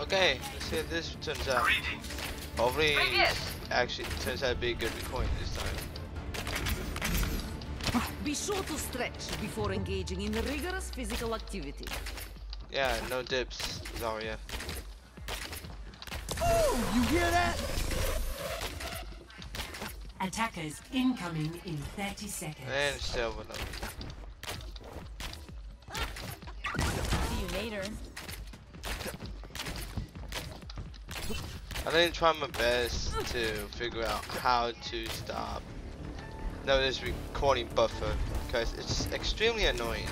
Okay, let's see if this turns out. Hopefully, actually turns out to be a good recording this time. Be sure to stretch before engaging in rigorous physical activity. Yeah, no dips, Zarya. Oh, you hear that? Attackers incoming in 30 seconds. And still with them. See you later. I didn't try my best to figure out how to stop no this recording buffer because it's extremely annoying.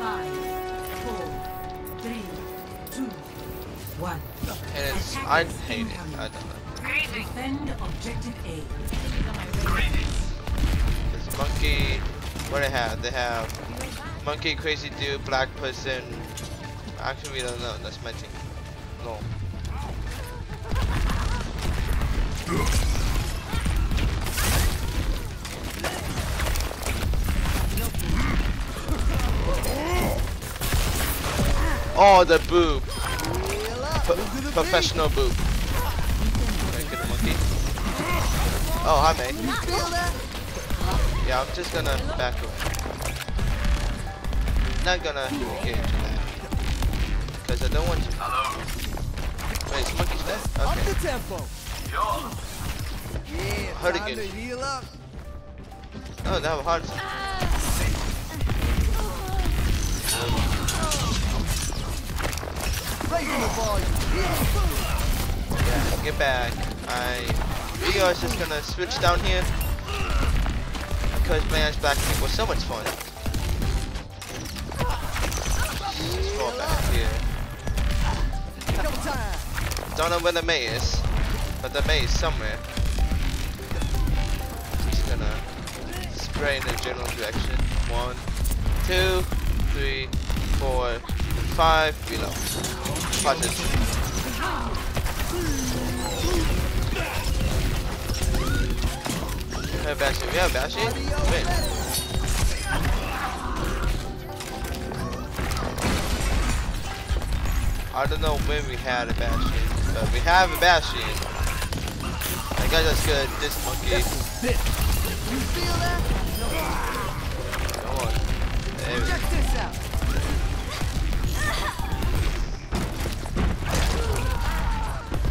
Five, four, three, two, one. And it's I hate it. I don't know. Defend objective A. This monkey what do they have? They have monkey crazy dude, black person. Actually we don't know, that's my team. No. Oh, the boob. Professional boob. Oh, hi, mate. Yeah, I'm just gonna back away. Not gonna that. Because I don't want to. Wait, is monkey's dead? Up the Okay. tempo. Yeah, Heard time again. to heal up. Oh, that was hard. Raise the volume. Yeah, get back. I. Rio is just gonna switch down here. Because man's back kick was so much fun. Don't know where the Mei is, but the Mei is somewhere. I'm Just gonna spray in the general direction. One, two, three, four, five, below. Watch it. Hey, Bashi, we have Bashi? Wait. I don't know when we had a Bastion, but we have a Bastion. I guess that's good. This monkey. You feel that? Come on. There we go. Check this out.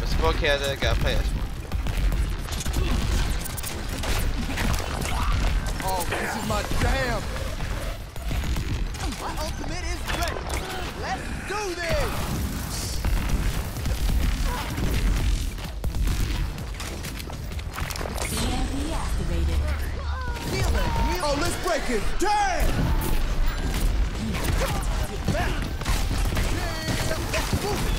The smoke here, I gotta play this one. Oh, this is my jam. My ultimate is ready. Let's do this. Let's break it. Damn. Get back. Yeah, let's move it.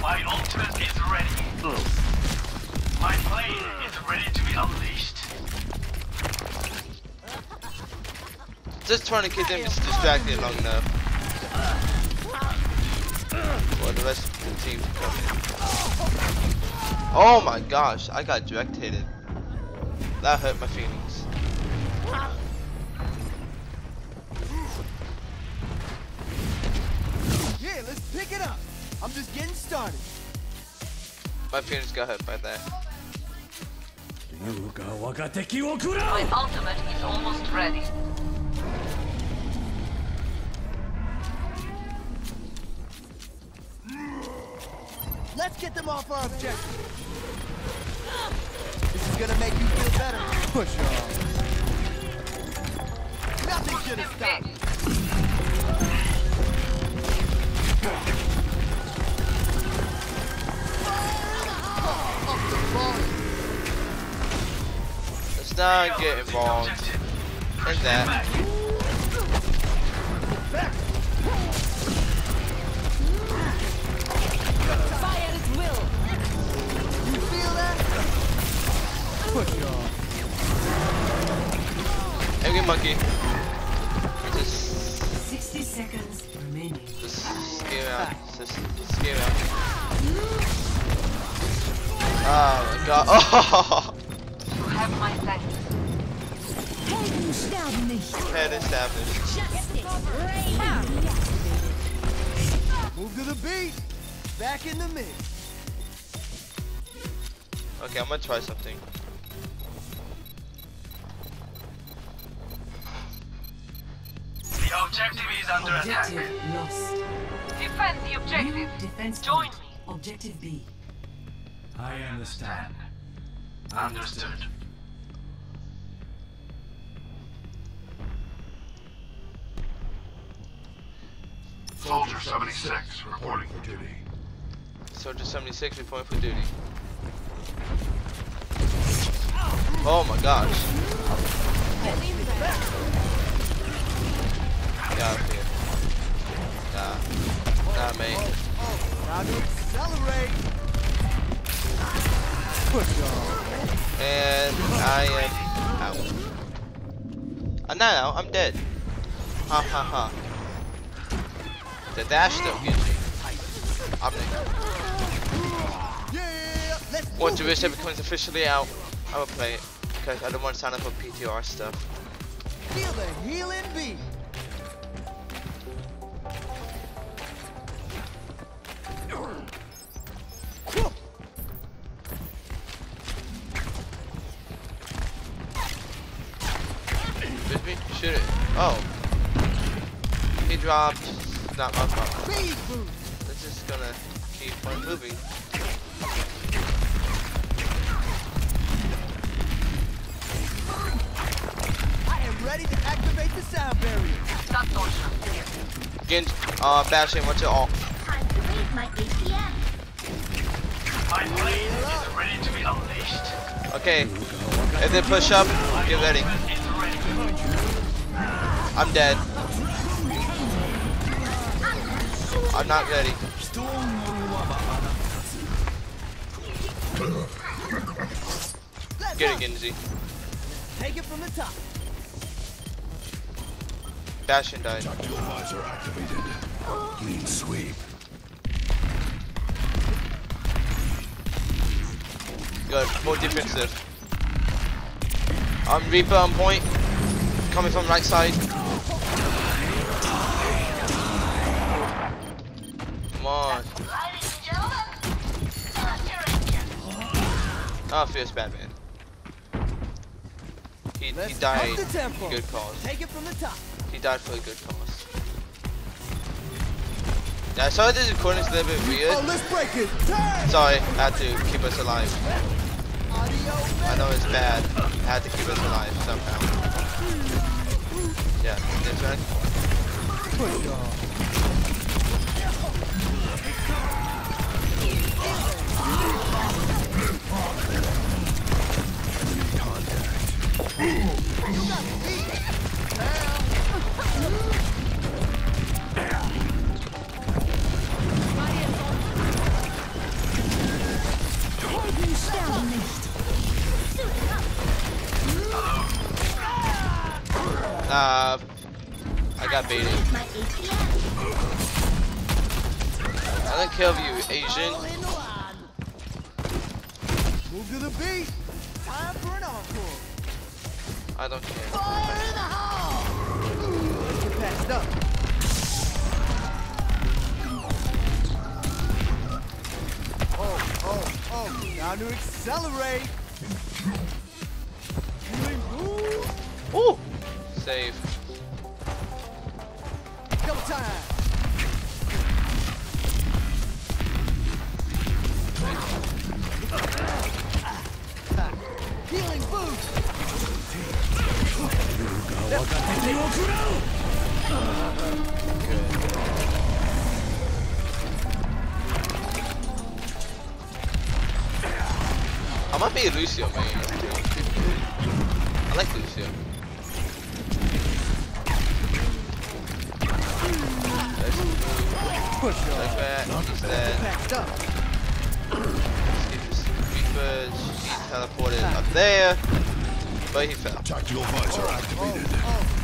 My ultimate is ready. My plane is ready to be unleashed. Just trying to keep them distracted long enough. For the rest of the team to come in. Oh my gosh, I got direct hitted. That hurt my feelings. Yeah, let's pick it up. I'm just getting started. My feelings got hurt by that. My ultimate is almost ready. Let's get them off our objective. This is gonna make you feel better. Push off. Nothing should have stopped. Up the volume. Let's not get involved in that. God. Oh! have my thanks. Helden sterben nicht. Head established. Move to the beat. Back in the mix. Okay, I'm gonna try something. The objective is under attack. Lost. Defend the objective. defense Join me. Objective B. I understand. Understood. Soldier 76 reporting for duty. Soldier 76 reporting for duty. Oh my gosh. Get out here. Nah. Nah, mate. Time to accelerate. And I am out. I'm not out, I'm dead. Ha ha ha. The dash still gets me. I'm let's Once move it. Becomes officially out, I will play it. Because I don't want to sign up for PTR stuff. Feel the healing beat. Shoot me? Shoot it. Oh. He dropped. Not my problem. Speed boost. It's just gonna keep on moving. I am ready to activate the sound barrier. Stop torture. Again, uh, bashing, what's it all? Time to raise my ATM. My plane is ready to be unleashed. Okay. If they push up, get ready. Is ready. I'm dead. I'm not ready. Let's Get go. it, Genji. Take it from the top. Bastion died. Tactical visor activated. Clean sweep. Good. More defensive. I'm um, Reaper on point. Coming from right side. Come on. Ladies and gentlemen, Oh, fierce Batman. He, he died. for. Good cause. Take it from the top. He died for a good cause. Yeah, sorry this recording's a little bit weird. Oh, let's break it. Sorry, I had to keep us alive. I know it's bad. I had to keep us alive somehow. Yeah, that's right. Push Uh, I got baited. I don't care if you Asian. All in the line. Move to the beat. Time for an encore. I don't care. Fire in the hole. Get patched up. Oh, oh, oh. Now to accelerate. I might be a Lucio man. I like Lucio. Let's move Push on. like that. He's dead. Patched up. Let's get this Reaper. He teleported up there. But he fell. Tactical visor activated.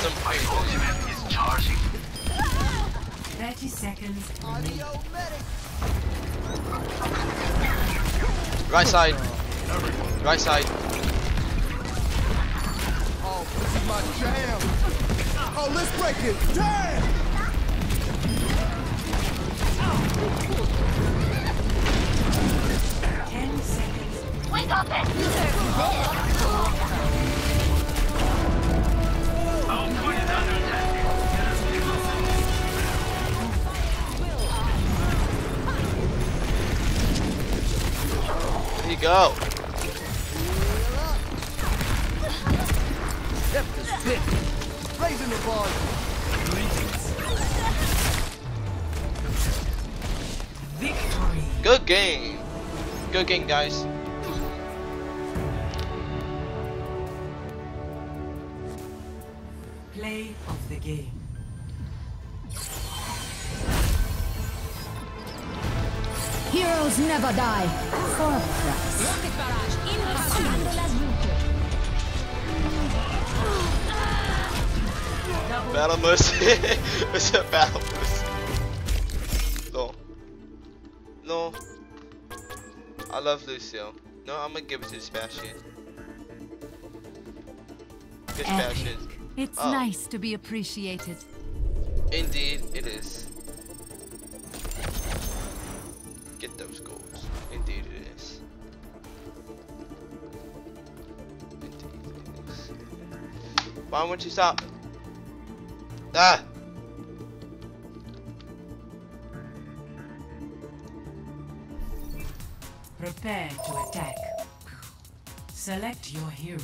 Some My ultimate is charging. 30 seconds. Audio medic. right side. Right side. Oh, this is my jam. Oh, let's break it. Damn. Ten seconds. Wake up and go. Victory. Good game. Good game, guys. Play of the game. Heroes never die. For a price. Rocket barrage in Battle Mercy. it's a Battle Mercy. No. No. I love Lucio. No, I'm gonna give it to Sebastian. Good Sebastian. It's Oh. nice to be appreciated. Indeed, it is. Get those goals. Indeed, it is. Indeed, it is. Why won't you stop? Ah! Prepare to attack. Select your hero.